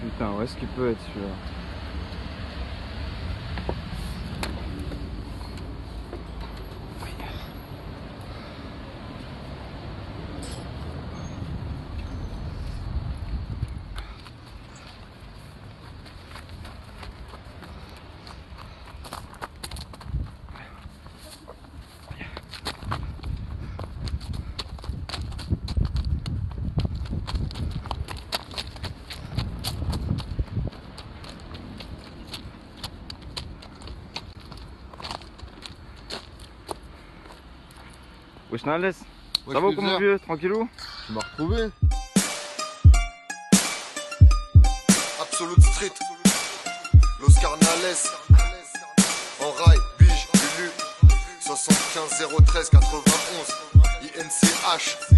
Putain, où est-ce qu'il peut être celui-là? Wesh Nales, ça va ou comment vieux Tranquillou Tu m'as retrouvé. Absolute Street, Los Carnales, en rail, Bige, Lulu, 75 013 91, INCH.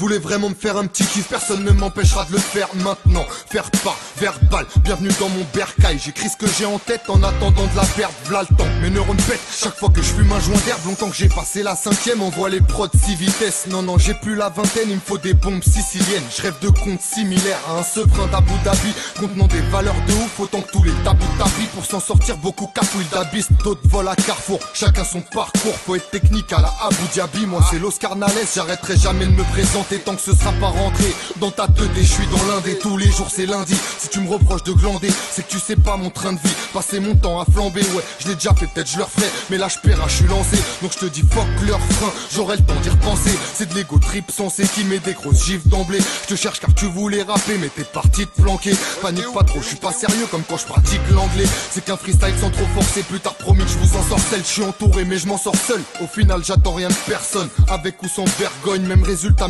Voulais vraiment me faire un petit kiff, personne ne m'empêchera de le faire maintenant. Faire pas verbal, bienvenue dans mon bercail. J'écris ce que j'ai en tête en attendant de la perdre, v'là le temps. Mes neurones pètent chaque fois que je fume un joint d'herbe. Longtemps que j'ai passé la cinquième, on voit les prods 6 vitesses. Non, non, j'ai plus la vingtaine, il me faut des bombes siciliennes. Je rêve de comptes similaires à un severin d'Abu Dhabi, contenant des valeurs de ouf, autant que tous les tabous tapis. Pour s'en sortir, beaucoup capouillent d'abysse, d'autres volent à Carrefour. Chacun son parcours, faut être technique à la Abu Dhabi. Moi, c'est Los Carnales, j'arrêterai jamais de me présenter tant que ce sera pas rentré. Dans ta tête et je suis dans l'un des tous les jours c'est lundi. Si tu me reproches de glander c'est que tu sais pas mon train de vie. Passer mon temps à flamber ouais. Je l'ai déjà fait peut-être je leur ferai mais là je perds je suis lancé. Donc je te dis fuck leur frein. J'aurai le temps d'y repenser. C'est de l'ego trip sensé qui met des grosses gifs d'emblée. Je te cherche car tu voulais rapper mais t'es parti te planquer. Panique pas trop je suis pas sérieux comme quand je pratique l'anglais. C'est qu'un freestyle sans trop forcer. Plus tard promis que je vous en sors seul. Je suis entouré mais je m'en sors seul. Au final j'attends rien de personne. Avec ou sans vergogne même résultat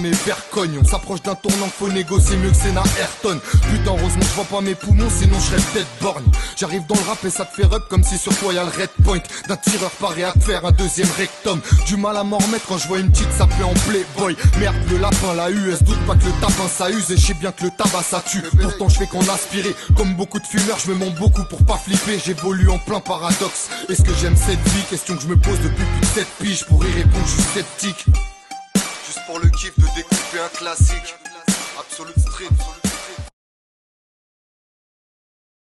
on s'approche d'un tournant, faut négocier mieux que Senna Ayrton. Putain, heureusement, je vois pas mes poumons, sinon je serais peut-être borgne. J'arrive dans le rap et ça te fait up comme si sur toi y'a le red point. D'un tireur paré à te faire un deuxième rectum. Du mal à m'en remettre quand je vois une petite s'appeler en playboy. Merde, le lapin, la US, doute pas que le tapin ça use et je sais bien que le tabac ça tue. Pourtant, je fais qu'en aspirer. Comme beaucoup de fumeurs, je me mens beaucoup pour pas flipper. J'évolue en plein paradoxe. Est-ce que j'aime cette vie? Question que je me pose depuis plus de 7 piges. Pour y répondre, je suis sceptique. Pour le kiff de découper un classique. Absolute Street.